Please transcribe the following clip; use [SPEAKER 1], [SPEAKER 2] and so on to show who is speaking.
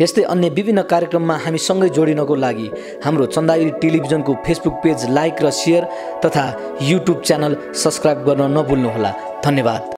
[SPEAKER 1] यस्तै अन्य विभिन्न कार्यक्रममा हामी सँगै जोडिनको लागि हाम्रो चन्दागिरी टेलिभिजनको फेसबुक पेज लाइक र सेयर तथा युट्युब च्यानल सब्सक्राइब गर्न नभुल्नुहोला। धन्यवाद।